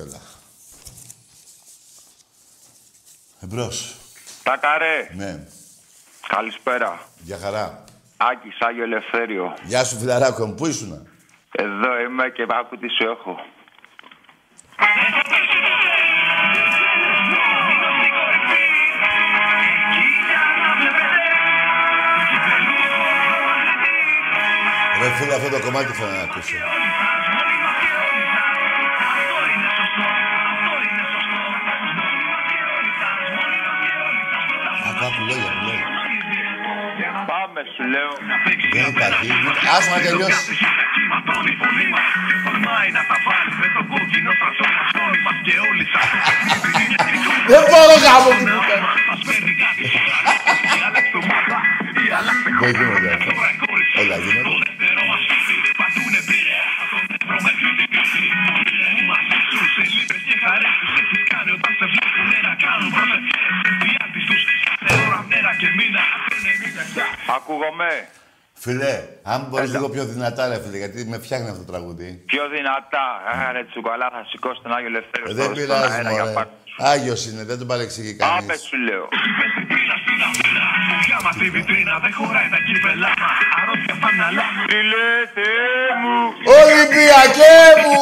Έλα. Εμπρός. Τάκαρε. Ναι. Καλησπέρα. Για χαρά. Άκης, Άγιο Ελευθέριο. Γεια σου, φιλαράκο μου. Πού ήσουνα; Εδώ είμαι και άκου τι σου έχω. Ρε φίλε, αυτό το κομμάτι θέλω να ακούσω. Πάμε, σου λέω. Δεν υπάρχει. Ας να τελειώσει. Δεν μπορώ γάμο μου. Δεν γίνεται αυτό. Όλα γίνονται. Ακούγομαι; Φίλε, αν μπορείς λίγο πιο δυνατά, ρε φίλε, γιατί με φτιάχνει αυτό το τραγούδι. Πιο δυνατά. Άρε τσουκαλά, θα σηκώσει τον Άγιο Ελευθέριο. Ε, στο- Δεν στον πειράζει, αέρα για μωρέ. πάντα. Άγιος είναι, δεν τον παρεξηγεί Πάμε, κανείς. σου λέω. Τι λέτε μου; Ολυμπιακέ μου!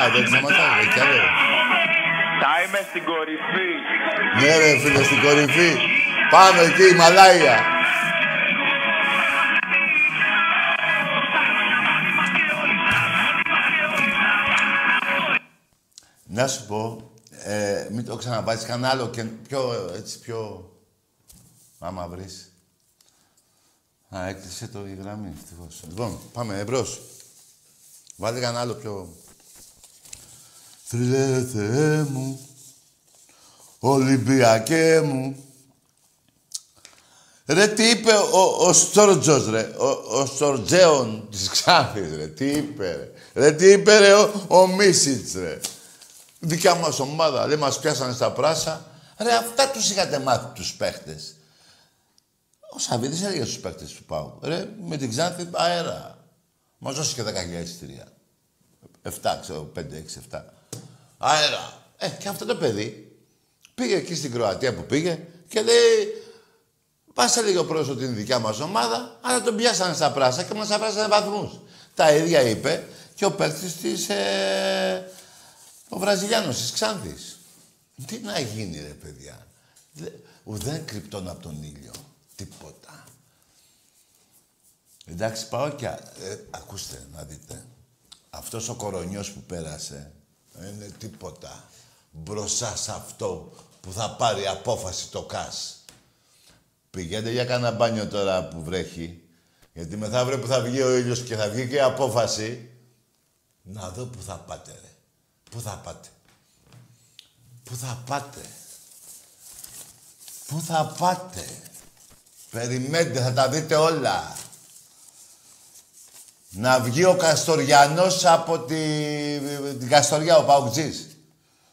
Α, δεν σταματάει, ρε, κι άλλο. Θα είμαι στην κορυφή. Ναι, ρε, φίλε, στην κορυφή. Πάμε εκεί, η Μαλάια. Να σου πω, ε, μην το ξαναβάζεις κανένα άλλο και πιο, έτσι, πιο... Άμα βρεις. Α, έκλεισε το η γραμμή, ευτυχώς. Λοιπόν, πάμε εμπρός. Βάλε κανένα άλλο πιο... Φίλε Θεέ μου, Ολυμπιακέ μου. Ρε, τι είπε ο, ο Στόρτζος, ρε. Ο, ο Στορτζέων της Ξάνθης, ρε. Τι είπε, ρε. Ρε, τι είπε, ρε, ο, ο Μίσιτς, ρε. Δικιά μας ομάδα, λέει, μας πιάσανε στα πράσα. Ρε, αυτά τους είχατε μάθει τους παίχτες. Ο Σαββίδης έλεγε στους παίχτες του Πάου. Ρε, με την Ξάνθη αέρα. Μας δώσει και 10.000 εισιτήρια. 7, ξέρω, 5, 6, 7. Αέρα. Ε, και αυτό το παιδί πήγε εκεί στην Κροατία που πήγε και λέει Πάσε λίγο πρόσωπο την δικιά μας ομάδα, αλλά τον πιάσανε στα πράσα και μας αφράσανε βαθμούς. Τα ίδια είπε και ο παίκτης της, ε, ο Βραζιλιάνος της Ξάνθης. Τι να γίνει ρε παιδιά. Δε- Ουδέν κρυπτών από τον ήλιο. Τίποτα. Εντάξει, πάω και... α- Ε, ακούστε, να δείτε. Αυτός ο κορονιός που πέρασε δεν είναι τίποτα μπροστά σε αυτό που θα πάρει απόφαση το ΚΑΣ. Πηγαίνετε για κάνα μπάνιο τώρα που βρέχει, γιατί μεθαύριο που θα βγει ο ήλιος και θα βγει και η απόφαση, να δω που θα πάτε, ρε. Πού θα πάτε. Πού θα πάτε. Πού θα πάτε. Περιμένετε, θα τα δείτε όλα. Να βγει ο Καστοριανός από τη... την Καστοριά, ο Παοκτζής.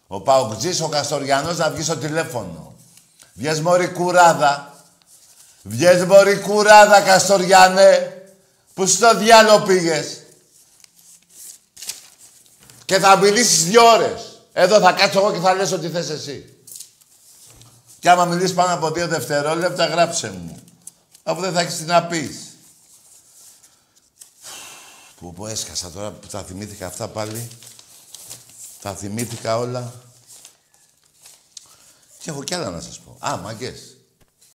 Ο Παοκτζής, ο Καστοριανός να βγει στο τηλέφωνο. Βγες μωρή κουράδα. Βγες μωρή κουράδα, Καστοριανέ. Που στο διάλο πήγες. Και θα μιλήσεις δύο ώρες. Εδώ θα κάτσω εγώ και θα λες ό,τι θες εσύ. Και άμα μιλήσεις πάνω από δύο δευτερόλεπτα, γράψε μου. Αφού δεν θα έχεις τι να πεις. Που πω έσκασα τώρα που τα θυμήθηκα αυτά πάλι. Τα θυμήθηκα όλα. Και έχω κι άλλα να σας πω. Α, μαγκές.